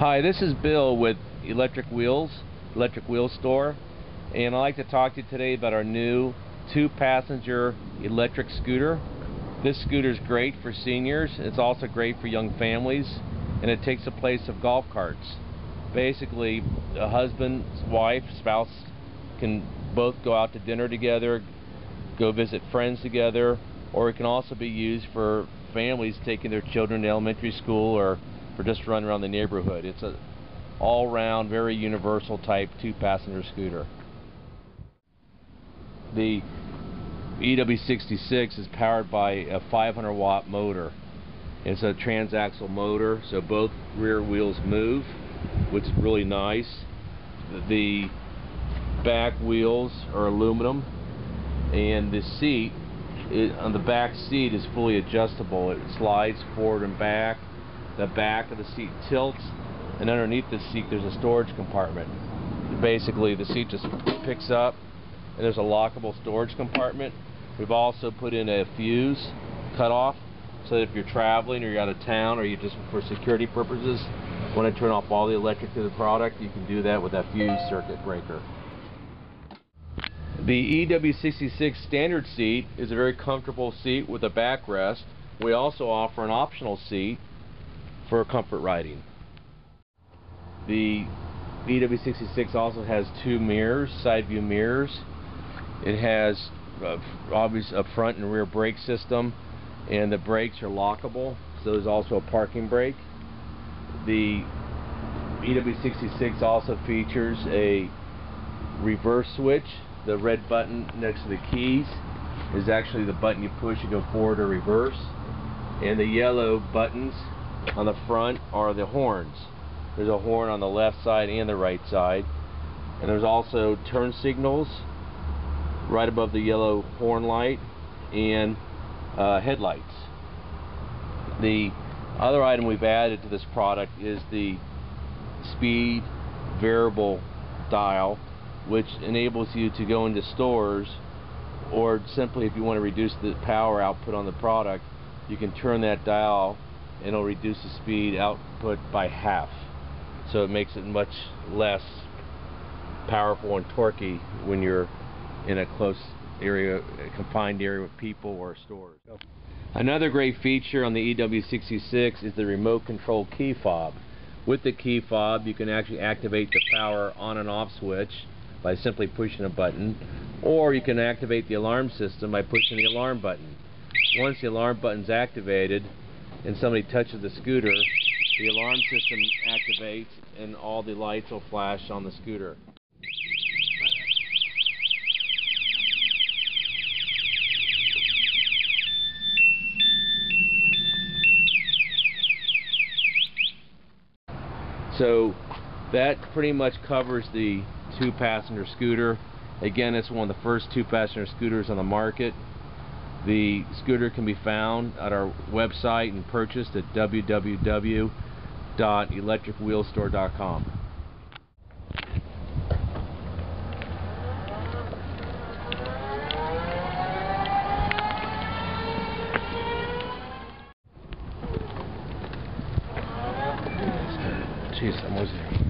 Hi, this is Bill with Electric Wheels, Electric Wheel Store, and I'd like to talk to you today about our new two-passenger electric scooter. This scooter is great for seniors, it's also great for young families, and it takes the place of golf carts. Basically, a husband, wife, spouse can both go out to dinner together, go visit friends together, or it can also be used for families taking their children to elementary school or for just run around the neighborhood. It's a all-round, very universal type two-passenger scooter. The EW66 is powered by a 500 watt motor. It's a transaxle motor, so both rear wheels move, which is really nice. The back wheels are aluminum, and the seat it, on the back seat is fully adjustable. It slides forward and back the back of the seat tilts and underneath the seat there's a storage compartment. Basically the seat just picks up and there's a lockable storage compartment. We've also put in a fuse cutoff so that if you're traveling or you're out of town or you just for security purposes want to turn off all the electric to the product you can do that with that fuse circuit breaker. The EW66 standard seat is a very comfortable seat with a backrest. We also offer an optional seat for comfort riding. The EW66 also has two mirrors, side view mirrors. It has uh, obvious a front and rear brake system and the brakes are lockable so there's also a parking brake. The EW66 also features a reverse switch. The red button next to the keys is actually the button you push to go forward or reverse and the yellow buttons on the front are the horns. There's a horn on the left side and the right side. And there's also turn signals right above the yellow horn light and uh, headlights. The other item we've added to this product is the speed variable dial which enables you to go into stores or simply if you want to reduce the power output on the product you can turn that dial it'll reduce the speed output by half so it makes it much less powerful and torquey when you're in a close area, a confined area with people or stores. Another great feature on the EW66 is the remote control key fob. With the key fob you can actually activate the power on and off switch by simply pushing a button or you can activate the alarm system by pushing the alarm button. Once the alarm button's activated and somebody touches the scooter, the alarm system activates and all the lights will flash on the scooter. So that pretty much covers the two passenger scooter. Again, it's one of the first two passenger scooters on the market. The scooter can be found at our website and purchased at www.electricwheelstore.com. Jeez, I'm there.